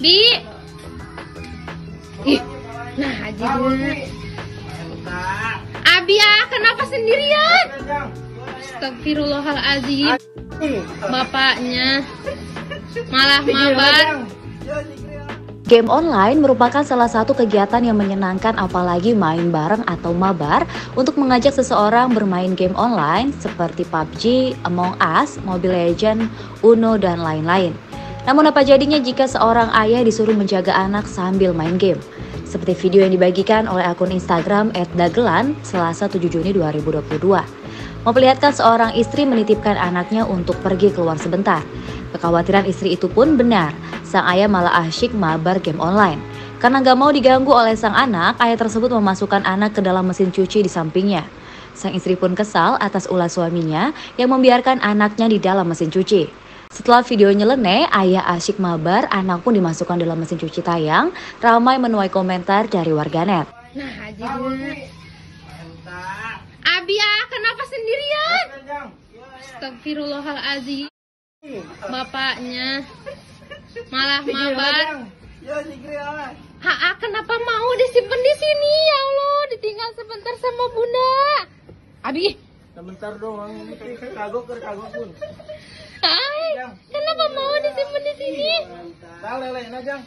Bi. Ih, nah aja dulu. Abi ah, kenapa sendirian? Astagfirullahaladzim. Bapaknya malah mabar. Game online merupakan salah satu kegiatan yang menyenangkan apalagi main bareng atau mabar untuk mengajak seseorang bermain game online seperti PUBG, Among Us, Mobile Legends, Uno, dan lain-lain. Namun apa jadinya jika seorang ayah disuruh menjaga anak sambil main game? Seperti video yang dibagikan oleh akun Instagram @dagelan Selasa 7 Juni 2022. Memperlihatkan seorang istri menitipkan anaknya untuk pergi keluar sebentar. Kekhawatiran istri itu pun benar, sang ayah malah asyik mabar game online. Karena gak mau diganggu oleh sang anak, ayah tersebut memasukkan anak ke dalam mesin cuci di sampingnya. Sang istri pun kesal atas ulah suaminya yang membiarkan anaknya di dalam mesin cuci. Setelah video nyeleneh, ayah asyik mabar, anak pun dimasukkan dalam mesin cuci tayang, ramai menuai komentar dari warganet. Nah aja. Abi ah, kenapa sendirian? Astagfirullahaladzim. Bapaknya malah mabar. Ha, ah, kenapa mau disimpan di sini? Ya Allah, ditinggal sebentar sama Bunda. Abi, Sebentar doang, kagok ke kagok pun. Hai, kenapa mau disimpan di sini? Tahu lele, najang.